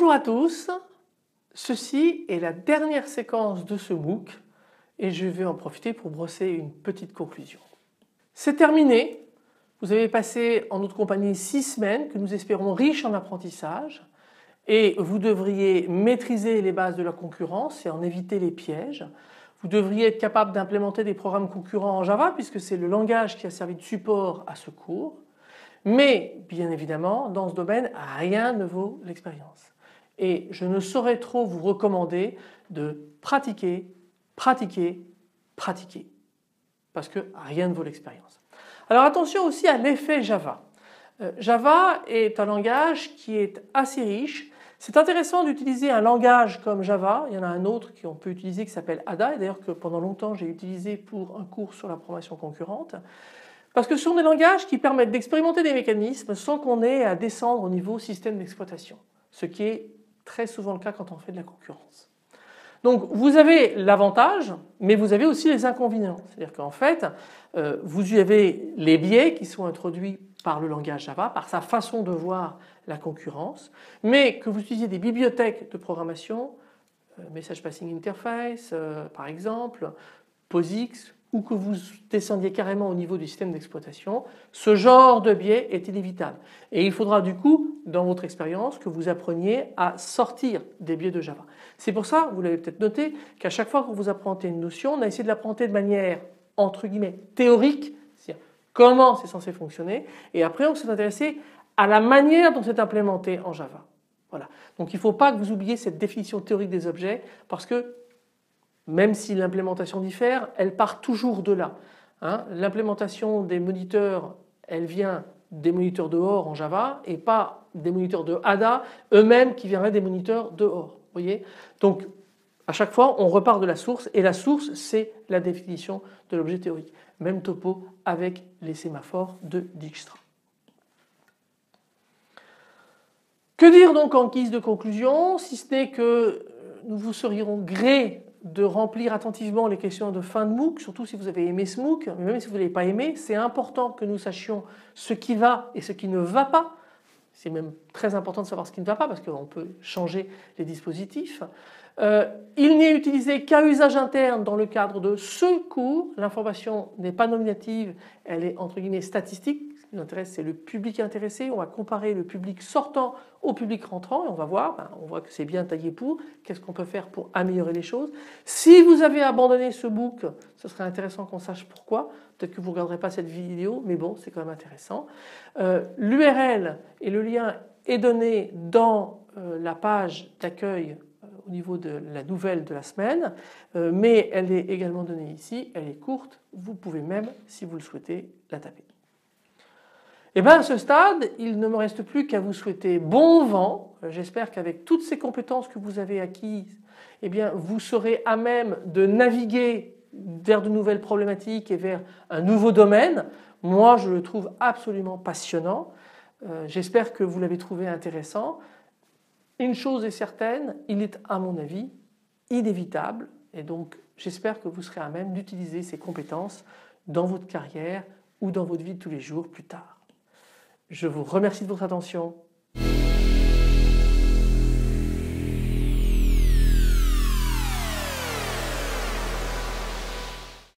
Bonjour à tous, ceci est la dernière séquence de ce MOOC et je vais en profiter pour brosser une petite conclusion. C'est terminé, vous avez passé en notre compagnie six semaines que nous espérons riches en apprentissage et vous devriez maîtriser les bases de la concurrence et en éviter les pièges. Vous devriez être capable d'implémenter des programmes concurrents en Java puisque c'est le langage qui a servi de support à ce cours. Mais bien évidemment, dans ce domaine, rien ne vaut l'expérience. Et je ne saurais trop vous recommander de pratiquer, pratiquer, pratiquer. Parce que rien ne vaut l'expérience. Alors attention aussi à l'effet Java. Euh, Java est un langage qui est assez riche. C'est intéressant d'utiliser un langage comme Java. Il y en a un autre qu'on peut utiliser qui s'appelle ADA et d'ailleurs que pendant longtemps j'ai utilisé pour un cours sur la programmation concurrente. Parce que ce sont des langages qui permettent d'expérimenter des mécanismes sans qu'on ait à descendre au niveau système d'exploitation. Ce qui est très souvent le cas quand on fait de la concurrence. Donc vous avez l'avantage, mais vous avez aussi les inconvénients. C'est-à-dire qu'en fait, euh, vous avez les biais qui sont introduits par le langage Java, par sa façon de voir la concurrence, mais que vous utilisiez des bibliothèques de programmation, euh, Message Passing Interface euh, par exemple, POSIX, ou que vous descendiez carrément au niveau du système d'exploitation, ce genre de biais est inévitable. Et il faudra du coup, dans votre expérience, que vous appreniez à sortir des biais de Java. C'est pour ça, vous l'avez peut-être noté, qu'à chaque fois que vous apprenez une notion, on a essayé de l'apprendre de manière, entre guillemets, théorique, c'est-à-dire comment c'est censé fonctionner, et après on s'est intéressé à la manière dont c'est implémenté en Java. Voilà. Donc il ne faut pas que vous oubliez cette définition théorique des objets, parce que même si l'implémentation diffère, elle part toujours de là. Hein. L'implémentation des moniteurs, elle vient des moniteurs dehors en Java et pas des moniteurs de ADA eux-mêmes qui viendraient des moniteurs dehors. Voyez Donc à chaque fois on repart de la source et la source c'est la définition de l'objet théorique. Même topo avec les sémaphores de Dijkstra. Que dire donc en guise de conclusion si ce n'est que nous vous serions gré de remplir attentivement les questions de fin de MOOC, surtout si vous avez aimé ce MOOC, mais même si vous ne l'avez pas aimé, c'est important que nous sachions ce qui va et ce qui ne va pas. C'est même très important de savoir ce qui ne va pas parce qu'on peut changer les dispositifs. Euh, il n'est utilisé qu'à usage interne dans le cadre de ce cours. L'information n'est pas nominative, elle est entre guillemets statistique qui intéresse, c'est le public intéressé. On va comparer le public sortant au public rentrant et on va voir, ben, on voit que c'est bien taillé pour, qu'est-ce qu'on peut faire pour améliorer les choses? Si vous avez abandonné ce book, ce serait intéressant qu'on sache pourquoi. Peut-être que vous ne regarderez pas cette vidéo, mais bon, c'est quand même intéressant. Euh, L'URL et le lien est donné dans euh, la page d'accueil euh, au niveau de la nouvelle de la semaine, mais elle est également donnée ici, elle est courte, vous pouvez même, si vous le souhaitez, la taper. Eh bien à ce stade, il ne me reste plus qu'à vous souhaiter bon vent. J'espère qu'avec toutes ces compétences que vous avez acquises, eh bien vous serez à même de naviguer vers de nouvelles problématiques et vers un nouveau domaine. Moi, je le trouve absolument passionnant. Euh, j'espère que vous l'avez trouvé intéressant. Une chose est certaine, il est à mon avis inévitable et donc j'espère que vous serez à même d'utiliser ces compétences dans votre carrière ou dans votre vie de tous les jours plus tard. Je vous remercie de votre attention